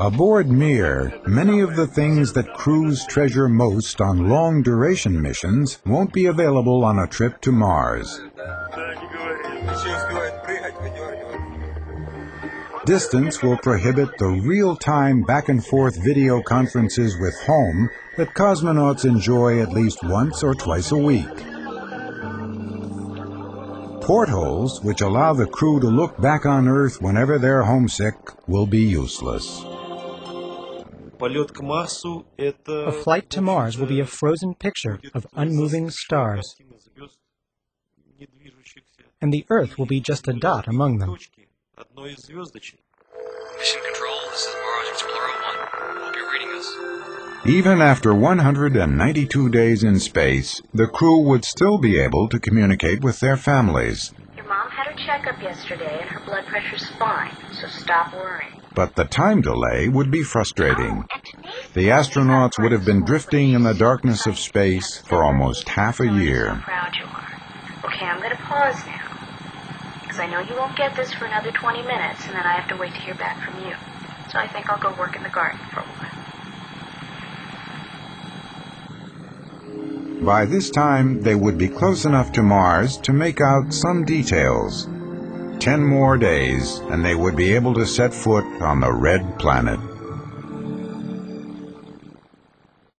Aboard Mir, many of the things that crews treasure most on long-duration missions won't be available on a trip to Mars. Distance will prohibit the real-time back-and-forth video conferences with home that cosmonauts enjoy at least once or twice a week. Portholes, which allow the crew to look back on Earth whenever they're homesick, will be useless. A flight to Mars will be a frozen picture of unmoving stars, and the Earth will be just a dot among them. Mission Control, this is Mars Explorer 1. Hope you're reading us. Even after 192 days in space, the crew would still be able to communicate with their families. Your mom had her checkup yesterday, and her blood pressure's fine, so stop worrying. But the time delay would be frustrating. The astronauts would have been drifting in the darkness of space for almost half a year. proud you are. Okay, I'm going to pause now. Because I know you won't get this for another 20 minutes, and then I have to wait to hear back from you. So I think I'll go work in the garden for a while. By this time, they would be close enough to Mars to make out some details. Ten more days, and they would be able to set foot on the red planet.